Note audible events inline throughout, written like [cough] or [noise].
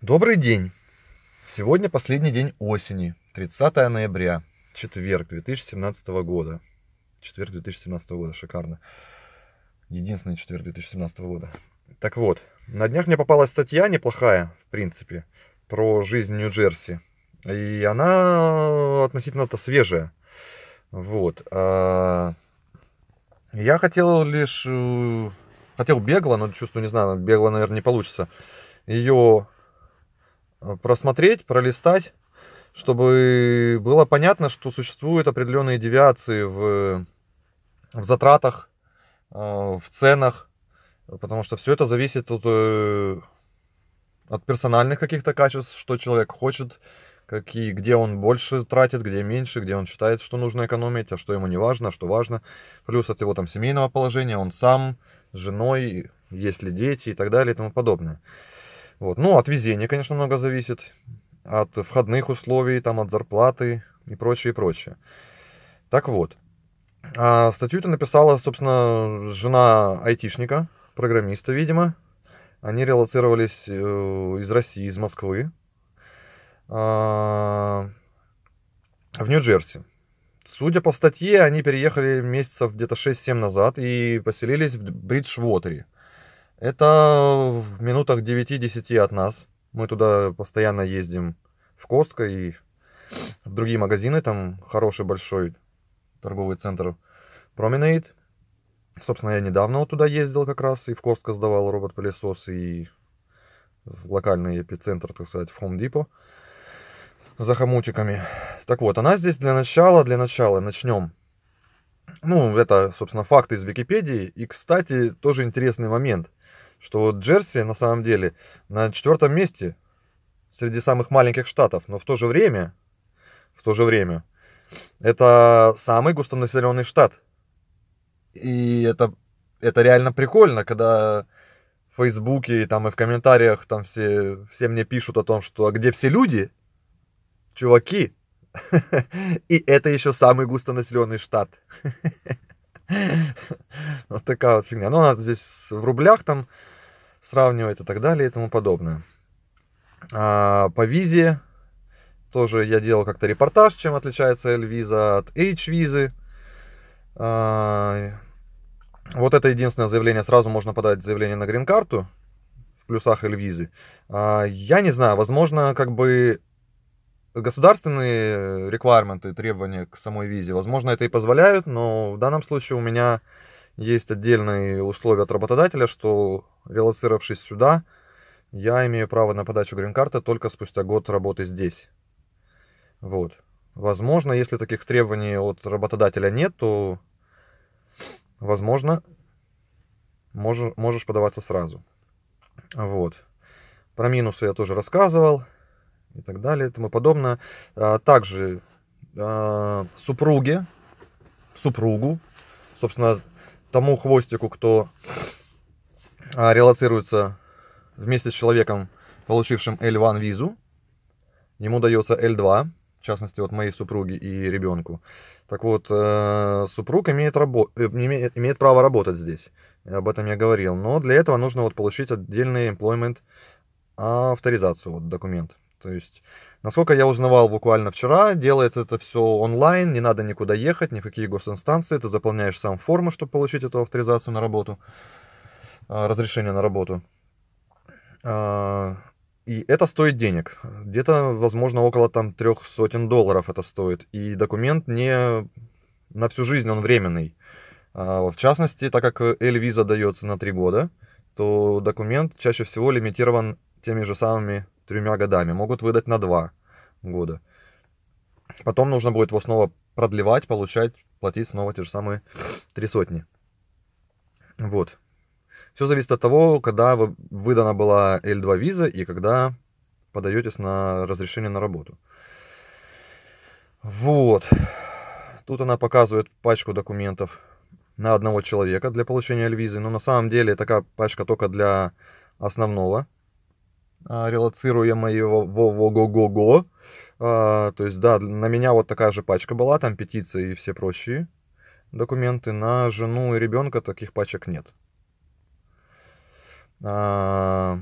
Добрый день! Сегодня последний день осени, 30 ноября, четверг 2017 года. Четверг 2017 года, шикарно. Единственный четверг 2017 года. Так вот, на днях мне попалась статья неплохая, в принципе, про жизнь Нью-Джерси. И она относительно-то свежая. Вот. А, я хотел лишь... э, Хотел бегло, но чувствую, не знаю, бегло, наверное, не получится. Ее просмотреть, пролистать, чтобы было понятно, что существуют определенные девиации в, в затратах, э, в ценах, потому что все это зависит от, э, от персональных каких-то качеств, что человек хочет, какие, где он больше тратит, где меньше, где он считает, что нужно экономить, а что ему не важно, а что важно. Плюс от его там семейного положения, он сам, с женой, есть ли дети и так далее и тому подобное. Вот. Ну, от везения, конечно, много зависит, от входных условий, там, от зарплаты и прочее, и прочее. Так вот, а статью-то написала, собственно, жена айтишника, программиста, видимо. Они релацировались э, из России, из Москвы, а, в Нью-Джерси. Судя по статье, они переехали месяцев где-то 6-7 назад и поселились в Бриджвотере. Это в минутах 9-10 от нас. Мы туда постоянно ездим в Костко и в другие магазины. Там хороший большой торговый центр Promenade. Собственно, я недавно вот туда ездил как раз и в Костко сдавал робот-пылесос и в локальный эпицентр, так сказать, в Home Depot за хомутиками. Так вот, она здесь для начала, для начала начнем. Ну, это, собственно, факты из Википедии. И, кстати, тоже интересный момент, что вот Джерси, на самом деле, на четвертом месте среди самых маленьких штатов, но в то же время, в то же время, это самый густонаселенный штат. И это, это реально прикольно, когда в Фейсбуке и там и в комментариях там все, все мне пишут о том, что а где все люди, чуваки, [laughs] и это еще самый густонаселенный штат. [laughs] Вот такая вот фигня. Ну, она здесь в рублях там сравнивает и так далее и тому подобное. А, по визе тоже я делал как-то репортаж, чем отличается L-виза от H-визы. А, вот это единственное заявление. Сразу можно подать заявление на грин-карту в плюсах L-визы. А, я не знаю, возможно, как бы государственные реквайрменты, требования к самой визе, возможно, это и позволяют, но в данном случае у меня есть отдельные условия от работодателя, что релацировавшись сюда, я имею право на подачу грин-карты только спустя год работы здесь. Вот. Возможно, если таких требований от работодателя нет, то, возможно, можешь, можешь подаваться сразу. Вот. Про минусы я тоже рассказывал и так далее и тому подобное. А, также а, супруге, супругу, собственно, тому хвостику, кто а, релацируется вместе с человеком, получившим L1 визу, ему дается L2, в частности, от моей супруги и ребенку. Так вот, э, супруг имеет, рабо- э, имеет, имеет право работать здесь. Об этом я говорил. Но для этого нужно вот получить отдельный employment авторизацию, вот документ. То есть, насколько я узнавал буквально вчера, делается это все онлайн, не надо никуда ехать, ни в какие госинстанции, ты заполняешь сам форму, чтобы получить эту авторизацию на работу, а, разрешение на работу. А, и это стоит денег. Где-то, возможно, около там трех сотен долларов это стоит. И документ не на всю жизнь, он временный. А, в частности, так как L-виза дается на три года, то документ чаще всего лимитирован теми же самыми тремя годами. Могут выдать на два года. Потом нужно будет его снова продлевать, получать, платить снова те же самые три сотни. Вот. Все зависит от того, когда выдана была L2 виза и когда подаетесь на разрешение на работу. Вот. Тут она показывает пачку документов на одного человека для получения L-визы. Но на самом деле такая пачка только для основного а, релацируемого го-го-го-го. А, то есть, да, на меня вот такая же пачка была, там петиции и все прочие документы. На жену и ребенка таких пачек нет. А,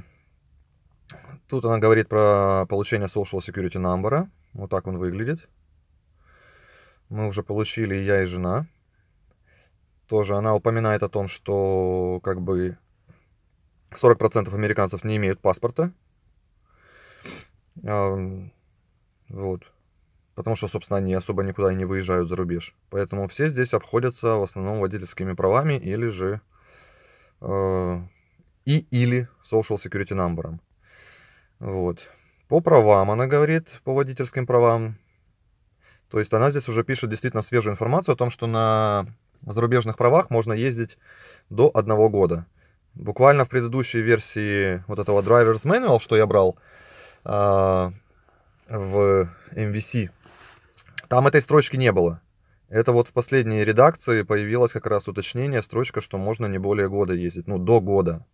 Тут она говорит про получение Social Security Number. Вот так он выглядит. Мы уже получили я и жена. Тоже она упоминает о том, что как бы 40% американцев не имеют паспорта. Вот. Потому что, собственно, они особо никуда и не выезжают за рубеж. Поэтому все здесь обходятся в основном водительскими правами или же э, и или social security number. Вот. По правам она говорит, по водительским правам. То есть она здесь уже пишет действительно свежую информацию о том, что на зарубежных правах можно ездить до одного года. Буквально в предыдущей версии вот этого Driver's Manual, что я брал э, в MVC, там этой строчки не было. Это вот в последней редакции появилось как раз уточнение, строчка, что можно не более года ездить, ну, до года.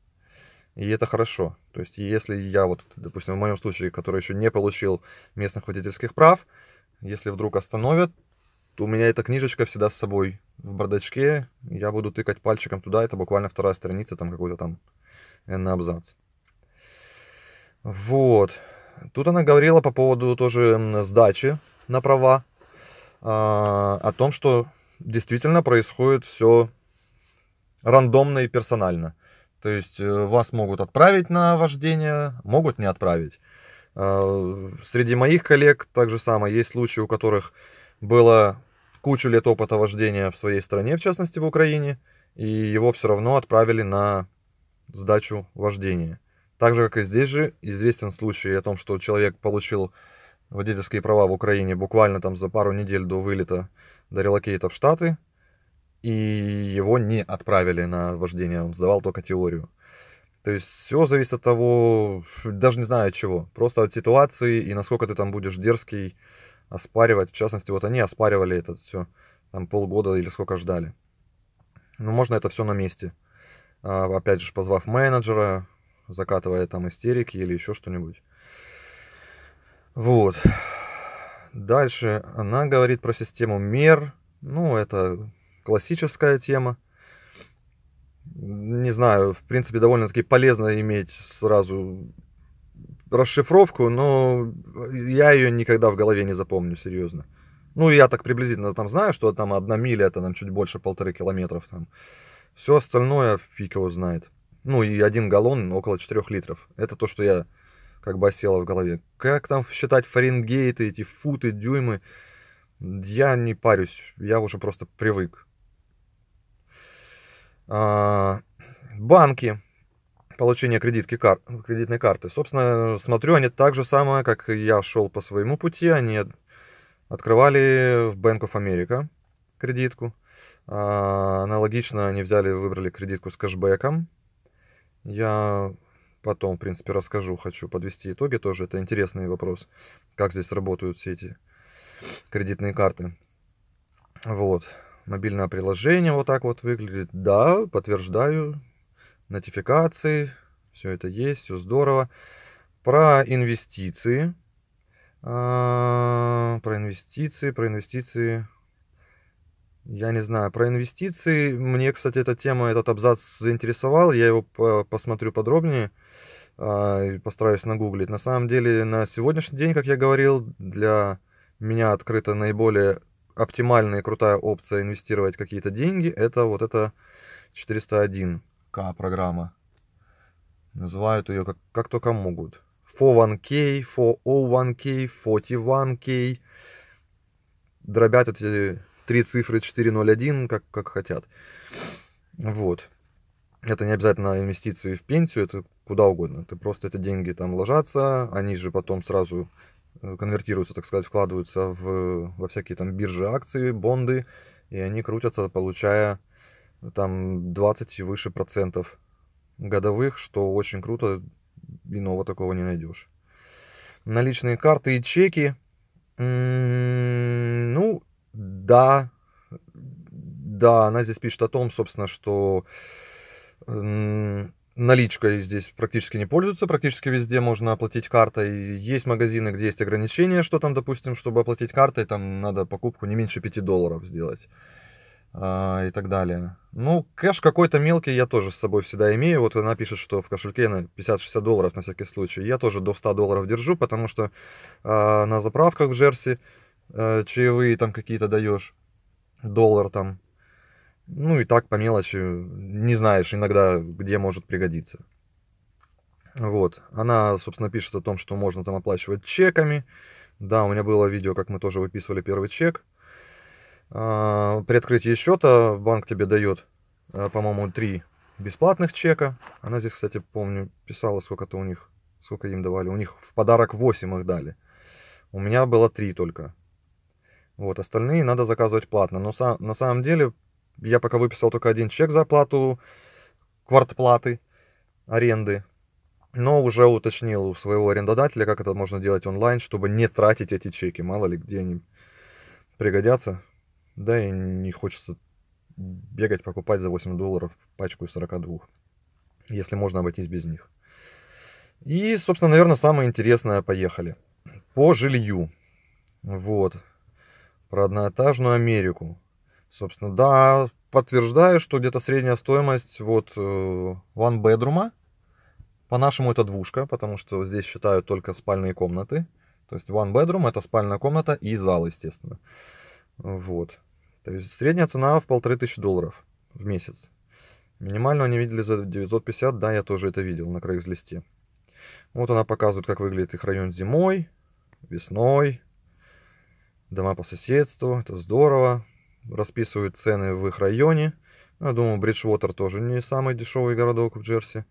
И это хорошо. То есть, если я вот, допустим, в моем случае, который еще не получил местных водительских прав, если вдруг остановят, то у меня эта книжечка всегда с собой в бардачке. Я буду тыкать пальчиком туда, это буквально вторая страница, там какой-то там на абзац. Вот. Тут она говорила по поводу тоже сдачи на права, а, о том, что действительно происходит все рандомно и персонально. То есть э, вас могут отправить на вождение, могут не отправить. А, среди моих коллег так же самое. Есть случаи, у которых было кучу лет опыта вождения в своей стране, в частности в Украине, и его все равно отправили на сдачу вождения. Так же, как и здесь же, известен случай о том, что человек получил водительские права в Украине буквально там за пару недель до вылета, до релокейта в Штаты, и его не отправили на вождение, он сдавал только теорию. То есть все зависит от того, даже не знаю от чего, просто от ситуации и насколько ты там будешь дерзкий оспаривать. В частности, вот они оспаривали это все, там полгода или сколько ждали. Ну, можно это все на месте. А, опять же, позвав менеджера, закатывая там истерики или еще что-нибудь. Вот. Дальше она говорит про систему мер. Ну, это классическая тема. Не знаю, в принципе, довольно-таки полезно иметь сразу расшифровку, но я ее никогда в голове не запомню, серьезно. Ну, я так приблизительно там знаю, что там одна миля, это нам чуть больше полторы километров там. Все остальное фиг его знает. Ну, и один галлон около 4 литров. Это то, что я как бы осело в голове. Как там считать фаренгейты, эти футы, дюймы, я не парюсь, я уже просто привык. А, банки получения кредитки, кар, кредитной карты. Собственно, смотрю, они так же самое, как я шел по своему пути, они открывали в Bank of America кредитку. А, аналогично они взяли, выбрали кредитку с кэшбэком. Я потом, в принципе, расскажу, хочу подвести итоги тоже. Это интересный вопрос, как здесь работают все эти кредитные карты. Вот. Мобильное приложение вот так вот выглядит. Да, подтверждаю, нотификации, все это есть, все здорово. Про инвестиции. А, про инвестиции, про инвестиции. Я не знаю, про инвестиции. Мне, кстати, эта тема, этот абзац заинтересовал. Я его посмотрю подробнее. А, постараюсь нагуглить. На самом деле, на сегодняшний день, как я говорил, для меня открыта наиболее оптимальная и крутая опция инвестировать какие-то деньги. Это вот это 401 программа. Называют ее как, как только могут. 401k, 401k, 41k. Дробят эти три цифры 401, как, как хотят. Вот. Это не обязательно инвестиции в пенсию, это куда угодно. Ты просто эти деньги там ложатся, они же потом сразу э, конвертируются, так сказать, вкладываются в, во всякие там биржи акции, бонды, и они крутятся, получая там 20 и выше процентов годовых, что очень круто, иного такого не найдешь. Наличные карты и чеки, ну, да, да, она здесь пишет о том, собственно, что наличкой здесь практически не пользуются, практически везде можно оплатить картой. Есть магазины, где есть ограничения, что там, допустим, чтобы оплатить картой, там надо покупку не меньше 5 долларов сделать. а, и так далее. Ну, кэш какой-то мелкий я тоже с собой всегда имею. Вот она пишет, что в кошельке на 50-60 долларов на всякий случай. Я тоже до 100 долларов держу, потому что а, на заправках в Джерси а, чаевые там какие-то даешь, доллар там. Ну и так по мелочи не знаешь иногда, где может пригодиться. Вот. Она, собственно, пишет о том, что можно там оплачивать чеками. Да, у меня было видео, как мы тоже выписывали первый чек. А, при открытии счета банк тебе дает, а, по-моему, три бесплатных чека. Она здесь, кстати, помню, писала, сколько-то у них, сколько им давали. У них в подарок 8 их дали. У меня было три только. Вот, остальные надо заказывать платно. Но на самом деле, я пока выписал только один чек за оплату квартплаты, аренды. Но уже уточнил у своего арендодателя, как это можно делать онлайн, чтобы не тратить эти чеки. Мало ли, где они пригодятся. Да, и не хочется бегать, покупать за 8 долларов пачку из 42. Если можно обойтись без них. И, собственно, наверное, самое интересное, поехали. По жилью. Вот. Про одноэтажную Америку. Собственно, да, подтверждаю, что где-то средняя стоимость вот э, one bedroom. По-нашему это двушка, потому что здесь считают только спальные комнаты. То есть one bedroom это спальная комната и зал, естественно. Вот. То есть средняя цена в полторы тысячи долларов в месяц. Минимально они видели за 950, да, я тоже это видел на Craigslist. Вот она показывает, как выглядит их район зимой, весной, дома по соседству, это здорово. Расписывают цены в их районе. Я думаю, Бриджвотер тоже не самый дешевый городок в Джерси.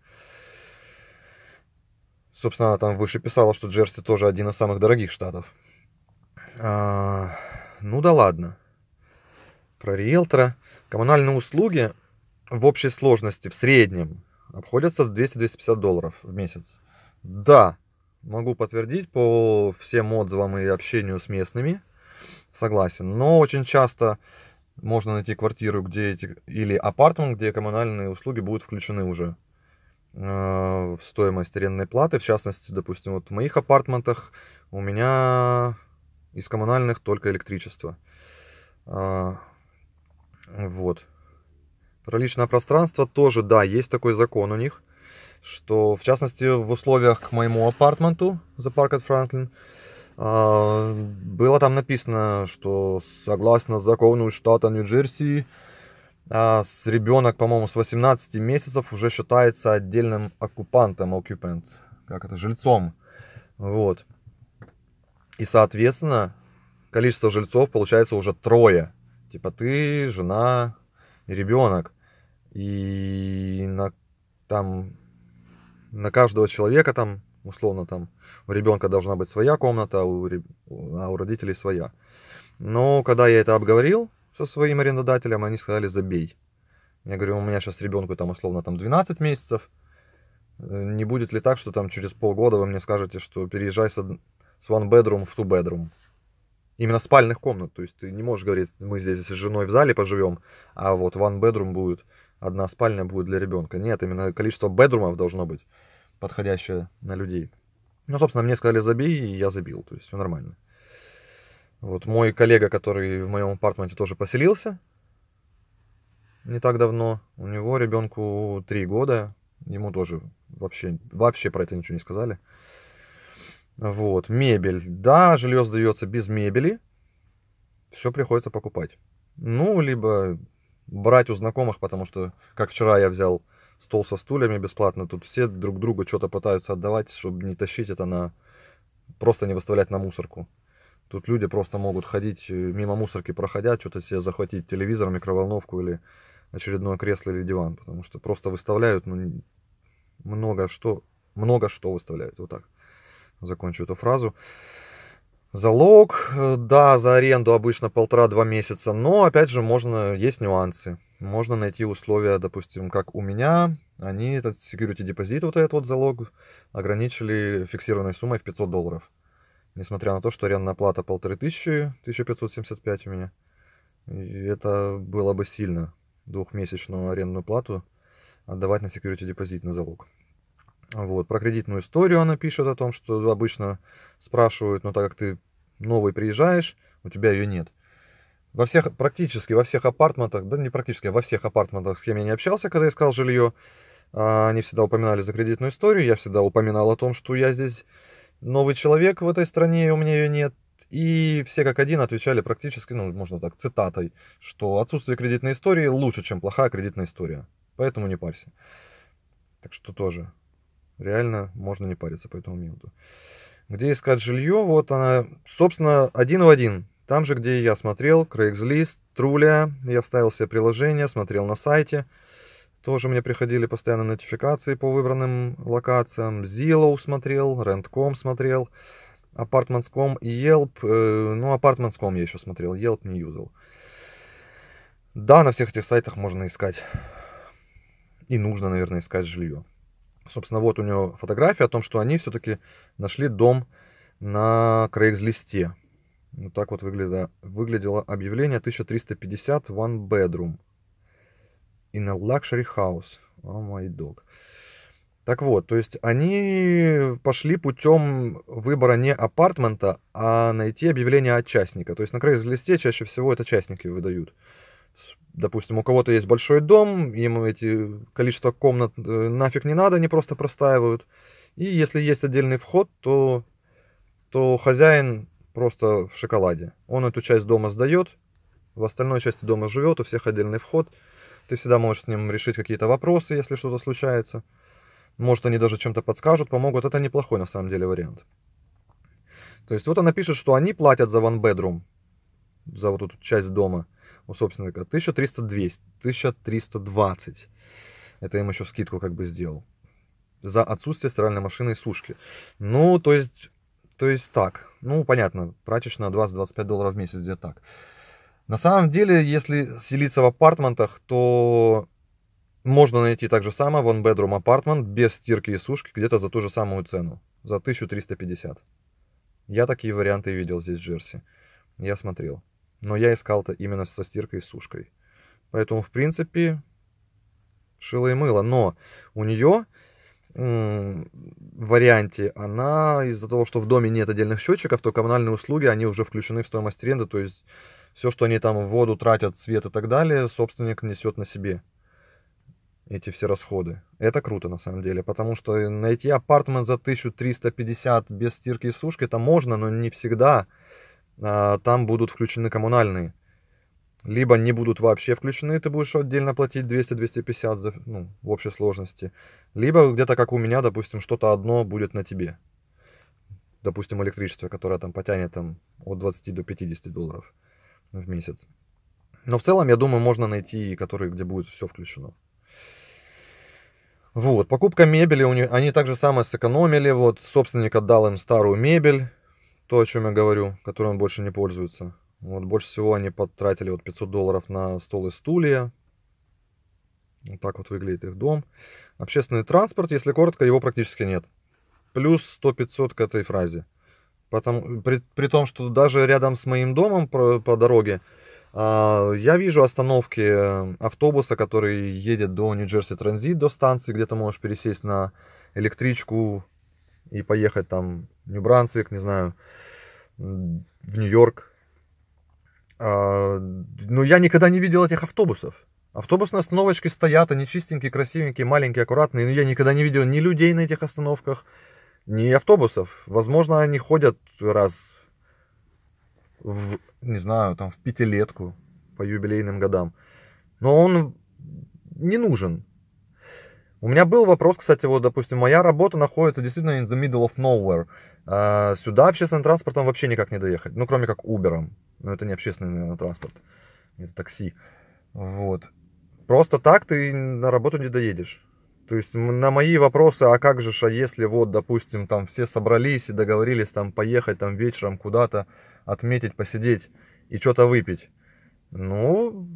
Собственно, она там выше писала, что Джерси тоже один из самых дорогих штатов. А, ну да ладно про риэлтора. Коммунальные услуги в общей сложности, в среднем, обходятся в 200-250 долларов в месяц. Да, могу подтвердить по всем отзывам и общению с местными. Согласен. Но очень часто можно найти квартиру, где эти, или апартмент, где коммунальные услуги будут включены уже э, в стоимость арендной платы. В частности, допустим, вот в моих апартментах у меня из коммунальных только электричество. Э, вот. Про личное пространство тоже, да, есть такой закон у них, что, в частности, в условиях к моему апартменту за Паркет Франклин, было там написано, что согласно закону штата Нью-Джерси, а, с ребенок, по-моему, с 18 месяцев уже считается отдельным оккупантом, occupant, как это, жильцом. Вот. И, соответственно, количество жильцов получается уже трое. Типа ты, жена и ребенок. И на, там, на каждого человека там, условно, там, у ребенка должна быть своя комната, а у, а у родителей своя. Но когда я это обговорил со своим арендодателем, они сказали, забей. Я говорю, у меня сейчас ребенку там условно там 12 месяцев. Не будет ли так, что там через полгода вы мне скажете, что переезжай с one bedroom в two bedroom? именно спальных комнат. То есть ты не можешь говорить, мы здесь с женой в зале поживем, а вот one bedroom будет, одна спальня будет для ребенка. Нет, именно количество бедрумов должно быть подходящее на людей. Ну, собственно, мне сказали забей, и я забил. То есть все нормально. Вот мой коллега, который в моем апартаменте тоже поселился не так давно, у него ребенку три года, ему тоже вообще, вообще про это ничего не сказали. Вот, мебель. Да, жилье сдается без мебели. Все приходится покупать. Ну, либо брать у знакомых, потому что, как вчера я взял стол со стульями бесплатно, тут все друг другу что-то пытаются отдавать, чтобы не тащить это на... Просто не выставлять на мусорку. Тут люди просто могут ходить э, мимо мусорки, проходя, что-то себе захватить, телевизор, микроволновку или очередное кресло или диван, потому что просто выставляют, ну, много что, много что выставляют, вот так закончу эту фразу. Залог, э, да, за аренду обычно полтора-два месяца, но опять же можно, есть нюансы. Можно найти условия, допустим, как у меня, они этот security депозит, вот этот вот залог, ограничили фиксированной суммой в 500 долларов. Несмотря на то, что арендная плата полторы тысячи, 1575 у меня. И это было бы сильно, двухмесячную арендную плату отдавать на security депозит, на залог. Вот, про кредитную историю она пишет о том, что обычно спрашивают, но так как ты новый приезжаешь, у тебя ее нет. во всех, практически во всех апартментах, да не практически, а во всех апартментах, с кем я не общался, когда искал жилье, а, они всегда упоминали за кредитную историю, я всегда упоминал о том, что я здесь новый человек в этой стране, и у меня ее нет. И все как один отвечали практически, ну, можно так, цитатой, что отсутствие кредитной истории лучше, чем плохая кредитная история. Поэтому не парься. Так что тоже реально можно не париться по этому минуту. Где искать жилье? Вот она, собственно, один в один. Там же, где я смотрел, Craigslist, Trulia, я вставил себе приложение, смотрел на сайте. Тоже мне приходили постоянно нотификации по выбранным локациям. Zillow смотрел, Rent.com смотрел, Apartments.com и Yelp. Э, ну, Apartments.com я еще смотрел, Yelp не юзал. Да, на всех этих сайтах можно искать. И нужно, наверное, искать жилье. Собственно, вот у него фотография о том, что они все-таки нашли дом на Craigslist. Вот так вот выглядело, выглядело объявление 1350 one bedroom in a luxury house. Oh my dog. Так вот, то есть они пошли путем выбора не апартмента, а найти объявление от частника. То есть на Craigslist чаще всего это частники выдают допустим, у кого-то есть большой дом, ему эти количество комнат э, нафиг не надо, они просто простаивают. И если есть отдельный вход, то, то хозяин просто в шоколаде. Он эту часть дома сдает, в остальной части дома живет, у всех отдельный вход. Ты всегда можешь с ним решить какие-то вопросы, если что-то случается. Может, они даже чем-то подскажут, помогут. Это неплохой на самом деле вариант. То есть вот она пишет, что они платят за one bedroom, за вот эту часть дома – у собственника 1300-200, 1320. Это им еще скидку как бы сделал. За отсутствие стиральной машины и сушки. Ну, то есть, то есть так. Ну, понятно, прачечная 20-25 долларов в месяц, где так. На самом деле, если селиться в апартментах, то можно найти так же самое one bedroom апартмент без стирки и сушки где-то за ту же самую цену. За 1350. Я такие варианты видел здесь в Джерси. Я смотрел. Но я искал-то именно со стиркой и сушкой. Поэтому, в принципе, шило и мыло. Но у нее варианте она из-за того, что в доме нет отдельных счетчиков, то коммунальные услуги, они уже включены в стоимость аренды. То есть все, что они там в воду тратят, свет и так далее, собственник несет на себе эти все расходы. Это круто на самом деле, потому что найти апартмент за 1350 без стирки и сушки это можно, но не всегда. А, там будут включены коммунальные. Либо не будут вообще включены, ты будешь отдельно платить 200-250 за, ну, в общей сложности. Либо где-то, как у меня, допустим, что-то одно будет на тебе. Допустим, электричество, которое там потянет там, от 20 до 50 долларов в месяц. Но в целом, я думаю, можно найти, которые, где будет все включено. Вот, покупка мебели, у них, они также самое сэкономили, вот, собственник отдал им старую мебель, то, о чем я говорю, которым он больше не пользуется. Вот больше всего они потратили вот 500 долларов на стол и стулья. Вот так вот выглядит их дом. Общественный транспорт, если коротко, его практически нет. Плюс 100-500 к этой фразе. Потому, при, при том, что даже рядом с моим домом по, по дороге а, я вижу остановки э, автобуса, который едет до Нью-Джерси Транзит, до станции, где ты можешь пересесть на электричку и поехать там в Нью-Брансвик, не знаю, в Нью-Йорк. А, но я никогда не видел этих автобусов. Автобусные остановочки стоят, они чистенькие, красивенькие, маленькие, аккуратные, но я никогда не видел ни людей на этих остановках, ни автобусов. Возможно, они ходят раз в, не знаю, там в пятилетку по юбилейным годам. Но он не нужен. У меня был вопрос, кстати, вот, допустим, моя работа находится действительно in the middle of nowhere. А сюда общественным транспортом вообще никак не доехать, ну, кроме как Uber. Но это не общественный наверное, транспорт, это такси. Вот. Просто так ты на работу не доедешь. То есть на мои вопросы, а как же, а если вот, допустим, там все собрались и договорились там поехать там вечером куда-то, отметить, посидеть и что-то выпить. Ну,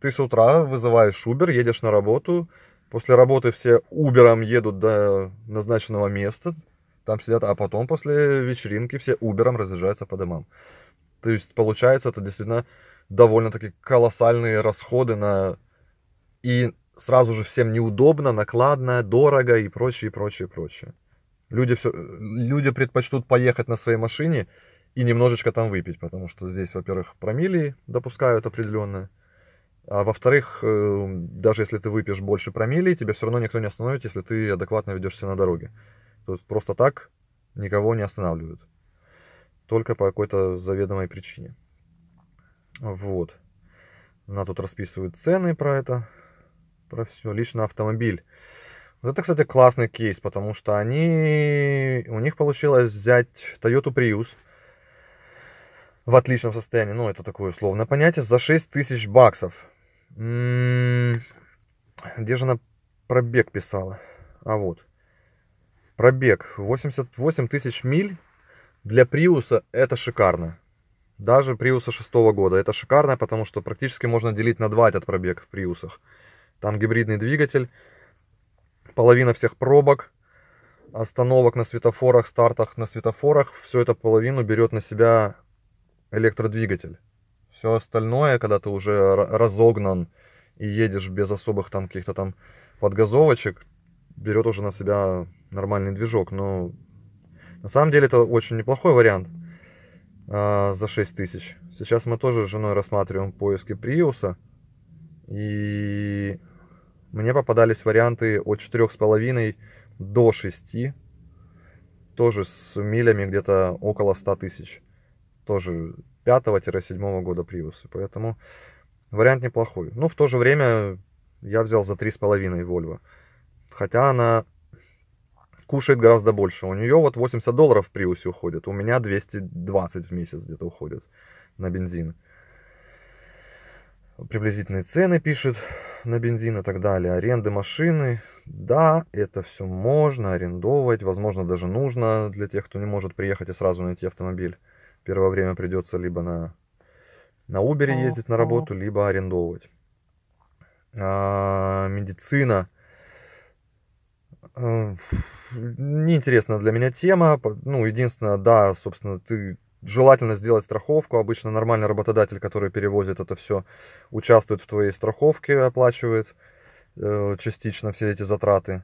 ты с утра вызываешь Uber, едешь на работу, После работы все Убером едут до назначенного места, там сидят, а потом после вечеринки все Убером разъезжаются по домам. То есть получается это действительно довольно-таки колоссальные расходы на... И сразу же всем неудобно, накладно, дорого и прочее, прочее, прочее. Люди, все... Люди предпочтут поехать на своей машине и немножечко там выпить, потому что здесь, во-первых, промили допускают определенные, а во-вторых, э, даже если ты выпьешь больше промилей, тебя все равно никто не остановит, если ты адекватно ведешь себя на дороге. То есть просто так никого не останавливают. Только по какой-то заведомой причине. Вот. Она тут расписывает цены про это, про все. Лично автомобиль. Вот это, кстати, классный кейс, потому что они, у них получилось взять Toyota Prius в отличном состоянии, ну, это такое условное понятие, за 6 тысяч баксов. Где же она пробег писала? А вот. Пробег 88 тысяч миль. Для Приуса это шикарно. Даже Приуса шестого года. Это шикарно, потому что практически можно делить на два этот пробег в Приусах. Там гибридный двигатель, половина всех пробок, остановок на светофорах, стартах на светофорах. Все это половину берет на себя электродвигатель. Все остальное, когда ты уже разогнан и едешь без особых там каких-то там подгазовочек, берет уже на себя нормальный движок. Но на самом деле это очень неплохой вариант а, за 6 тысяч. Сейчас мы тоже с женой рассматриваем поиски Приуса. И мне попадались варианты от 4,5 до 6. Тоже с милями где-то около 100 тысяч. Тоже 5-7 года Приусы. Поэтому вариант неплохой. Ну, в то же время я взял за 3,5 Volvo. Хотя она кушает гораздо больше. У нее вот 80 долларов в Приусе уходит. У меня 220 в месяц где-то уходит на бензин. Приблизительные цены пишет на бензин и так далее. Аренды машины. Да, это все можно арендовать. Возможно, даже нужно для тех, кто не может приехать и сразу найти автомобиль первое время придется либо на, на Uber ездить на работу, либо арендовывать. А, медицина. А, неинтересная для меня тема. Ну, единственное, да, собственно, ты желательно сделать страховку. Обычно нормальный работодатель, который перевозит это все, участвует в твоей страховке, оплачивает э, частично все эти затраты.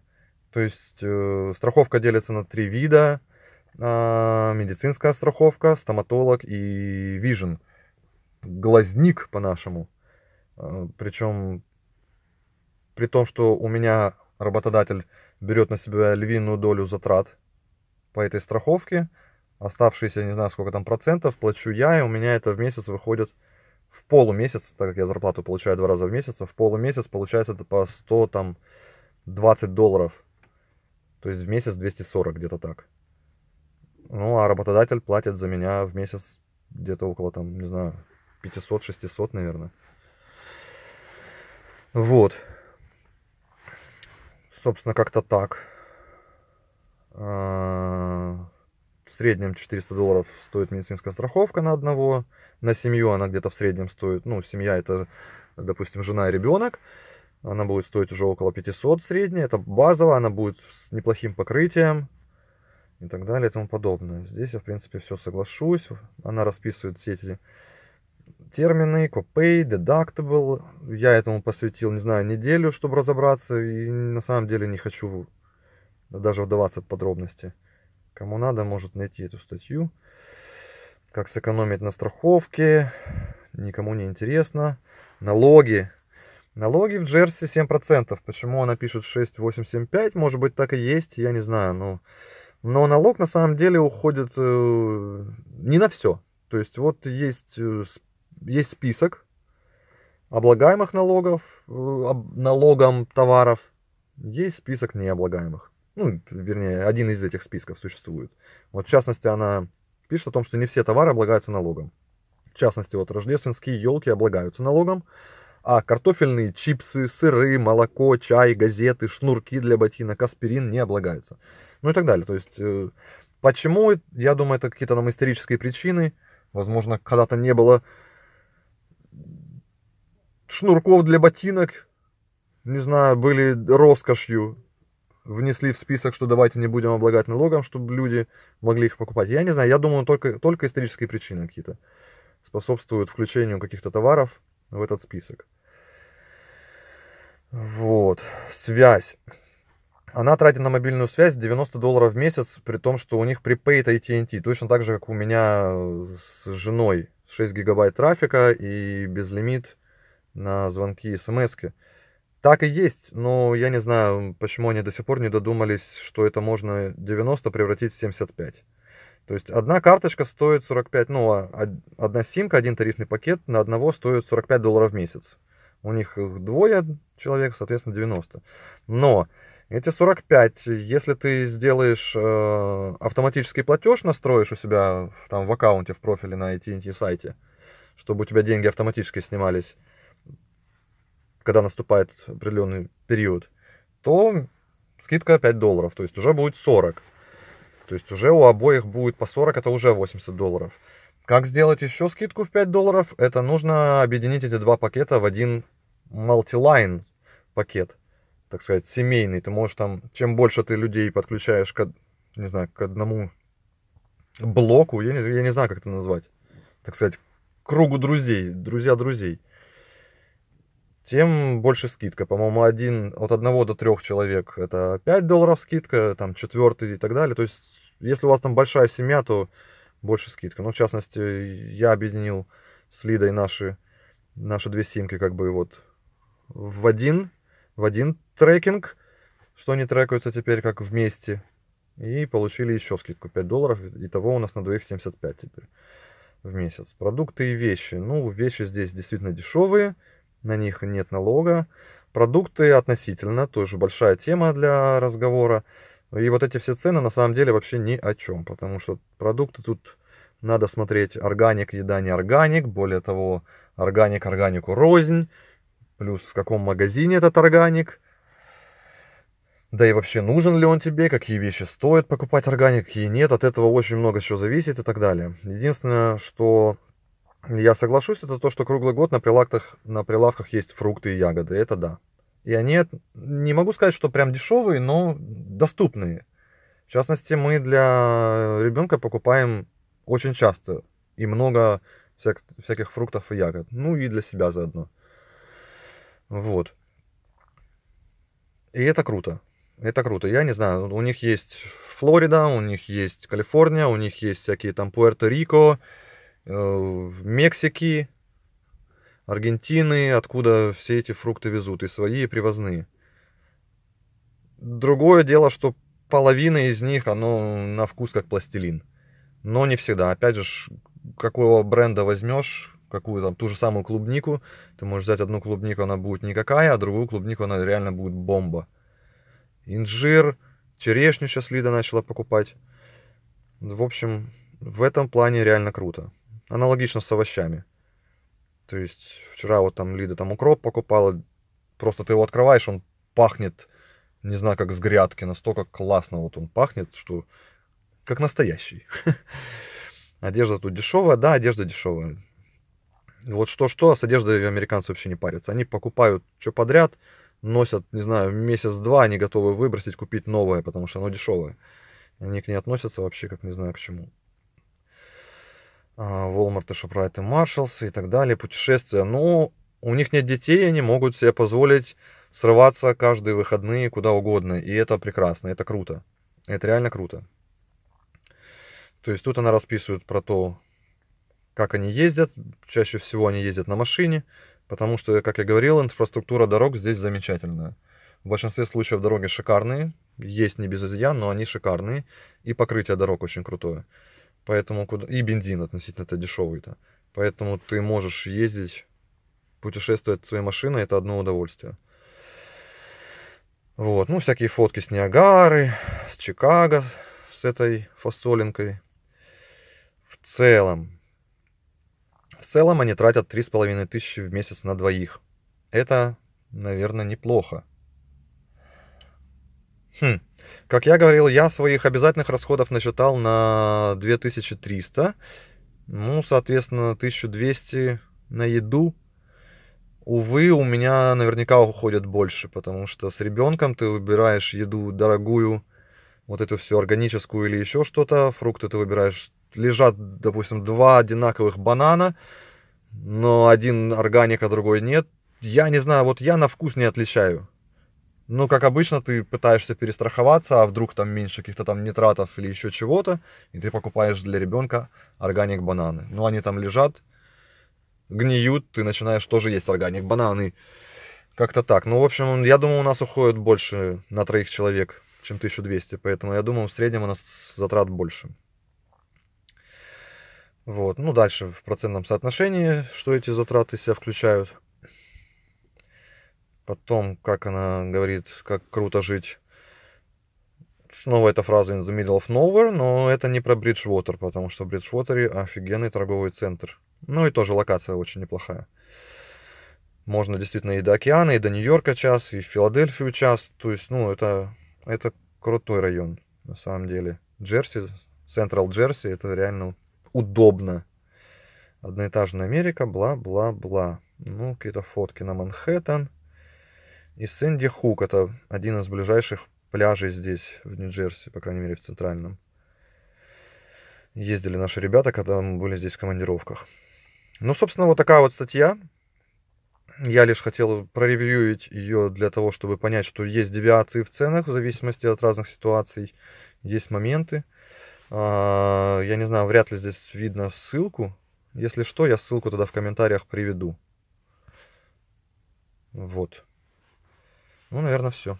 То есть э, страховка делится на три вида медицинская страховка, стоматолог и вижен. Глазник по-нашему. А, Причем при том, что у меня работодатель берет на себя львиную долю затрат по этой страховке, оставшиеся, не знаю, сколько там процентов, плачу я, и у меня это в месяц выходит в полумесяц, так как я зарплату получаю два раза в месяц, а в полумесяц получается это по 100, там, 20 долларов. То есть в месяц 240, где-то так. Ну, а работодатель платит за меня в месяц где-то около, там, не знаю, 500-600, наверное. Вот. Собственно, как-то так. А, в среднем 400 долларов стоит медицинская страховка на одного. На семью она где-то в среднем стоит, ну, семья это, допустим, жена и ребенок. Она будет стоить уже около 500 средняя. Это базовая, она будет с неплохим покрытием и так далее и тому подобное. Здесь я, в принципе, все соглашусь. Она расписывает все эти термины, copay, deductible. Я этому посвятил, не знаю, неделю, чтобы разобраться, и на самом деле не хочу даже вдаваться в подробности. Кому надо, может найти эту статью. Как сэкономить на страховке, никому не интересно. Налоги. Налоги в Джерси 7%. Почему она пишет 6,875? Может быть, так и есть, я не знаю, но... Но налог на самом деле уходит э, не на все. То есть вот есть, э, есть список облагаемых налогов, э, налогом товаров, есть список необлагаемых. Ну, вернее, один из этих списков существует. Вот в частности, она пишет о том, что не все товары облагаются налогом. В частности, вот рождественские елки облагаются налогом, а картофельные чипсы, сыры, молоко, чай, газеты, шнурки для ботинок, аспирин не облагаются ну и так далее. То есть, э, почему, я думаю, это какие-то нам исторические причины. Возможно, когда-то не было шнурков для ботинок, не знаю, были роскошью, внесли в список, что давайте не будем облагать налогом, чтобы люди могли их покупать. Я не знаю, я думаю, только, только исторические причины какие-то способствуют включению каких-то товаров в этот список. Вот, связь. Она тратит на мобильную связь 90 долларов в месяц, при том, что у них prepaid AT&T, точно так же, как у меня с женой. 6 гигабайт трафика и безлимит на звонки и смс -ки. Так и есть, но я не знаю, почему они до сих пор не додумались, что это можно 90 превратить в 75. То есть одна карточка стоит 45, ну, а одна симка, один тарифный пакет на одного стоит 45 долларов в месяц. У них двое человек, соответственно, 90. Но эти 45, если ты сделаешь э, автоматический платеж, настроишь у себя там в аккаунте, в профиле на AT&T сайте, чтобы у тебя деньги автоматически снимались, когда наступает определенный период, то скидка 5 долларов, то есть уже будет 40. То есть уже у обоих будет по 40, это уже 80 долларов. Как сделать еще скидку в 5 долларов? Это нужно объединить эти два пакета в один multi-line пакет, так сказать, семейный. Ты можешь там, чем больше ты людей подключаешь к, не знаю, к одному блоку, я не, я не знаю, как это назвать, так сказать, кругу друзей, друзья друзей тем больше скидка. По-моему, один, от одного до трех человек это 5 долларов скидка, там четвертый и так далее. То есть, если у вас там большая семья, то больше скидка. Ну, в частности, я объединил с Лидой наши, наши две симки как бы вот в один, в один трекинг, что они трекаются теперь как вместе. И получили еще скидку 5 долларов. Итого у нас на двоих 75 теперь в месяц. Продукты и вещи. Ну, вещи здесь действительно дешевые на них нет налога. Продукты относительно, тоже большая тема для разговора. И вот эти все цены на самом деле вообще ни о чем, потому что продукты тут надо смотреть органик, еда не органик, более того, органик органику рознь, плюс в каком магазине этот органик, да и вообще нужен ли он тебе, какие вещи стоит покупать органик, какие нет, от этого очень много чего зависит и так далее. Единственное, что я соглашусь, это то, что круглый год на прилавках, на прилавках есть фрукты и ягоды. Это да. И они, не могу сказать, что прям дешевые, но доступные. В частности, мы для ребенка покупаем очень часто и много всяк, всяких фруктов и ягод. Ну и для себя заодно. Вот. И это круто. Это круто. Я не знаю, у них есть Флорида, у них есть Калифорния, у них есть всякие там Пуэрто-Рико, Э, Мексики, Аргентины, откуда все эти фрукты везут, и свои, и привозные. Другое дело, что половина из них, оно на вкус как пластилин. Но не всегда. Опять же, какого бренда возьмешь, какую там ту же самую клубнику, ты можешь взять одну клубнику, она будет никакая, а другую клубнику, она реально будет бомба. Инжир, черешню сейчас Лида начала покупать. В общем, в этом плане реально круто. Аналогично с овощами. То есть вчера вот там Лида там укроп покупала, просто ты его открываешь, он пахнет, не знаю, как с грядки, настолько классно вот он пахнет, что как настоящий. [laughs] Одежда тут дешевая, да, одежда дешевая. Вот что-что, а с одеждой американцы вообще не парятся. Они покупают что подряд, носят, не знаю, месяц-два, они готовы выбросить, купить новое, потому что оно дешевое. Они к ней относятся вообще как не знаю к чему. Walmart, Shoprite и Marshalls и так далее, путешествия. Но у них нет детей, они могут себе позволить срываться каждые выходные куда угодно. И это прекрасно, это круто. Это реально круто. То есть тут она расписывает про то, как они ездят. Чаще всего они ездят на машине, потому что, как я говорил, инфраструктура дорог здесь замечательная. В большинстве случаев дороги шикарные, есть не без изъян, но они шикарные, и покрытие дорог очень крутое. Поэтому куда... И бензин относительно это дешевый-то. Поэтому ты можешь ездить, путешествовать своей машиной, это одно удовольствие. Вот, ну, всякие фотки с Ниагары, с Чикаго, с этой фасолинкой. В целом, в целом они тратят три с половиной тысячи в месяц на двоих. Это, наверное, неплохо. Хм. Как я говорил, я своих обязательных расходов насчитал на 2300. Ну, соответственно, 1200 на еду. Увы, у меня наверняка уходит больше, потому что с ребенком ты выбираешь еду дорогую, вот эту всю органическую или еще что-то. Фрукты ты выбираешь. Лежат, допустим, два одинаковых банана, но один органик, а другой нет. Я не знаю, вот я на вкус не отличаю Ну, как обычно, ты пытаешься перестраховаться, а вдруг там меньше каких-то там нитратов или еще чего-то, и ты покупаешь для ребенка органик бананы. Ну, они там лежат, гниют, ты начинаешь тоже есть органик бананы. Как-то так. Ну, в общем, я думаю, у нас уходит больше на троих человек, чем 1200, поэтому я думаю, в среднем у нас затрат больше. Вот. Ну, дальше в процентном соотношении, что эти затраты себя включают. Потом, как она говорит, как круто жить. Снова эта фраза in the middle of nowhere, но это не про Бриджвотер, потому что в Бриджвотере офигенный торговый центр. Ну и тоже локация очень неплохая. Можно действительно и до океана, и до Нью-Йорка час, и в Филадельфию час. То есть, ну, это, это крутой район, на самом деле. Джерси, Централ Джерси, это реально удобно. Одноэтажная Америка, бла-бла-бла. Ну, какие-то фотки на Манхэттен. И Сэнди Хук, это один из ближайших пляжей здесь, в Нью-Джерси, по крайней мере, в центральном. Ездили наши ребята, когда мы были здесь в командировках. Ну, собственно, вот такая вот статья. Я лишь хотел проревьюить ее для того, чтобы понять, что есть девиации в ценах в зависимости от разных ситуаций. Есть моменты. А, я не знаю, вряд ли здесь видно ссылку. Если что, я ссылку тогда в комментариях приведу. Вот. Ну, наверное, все.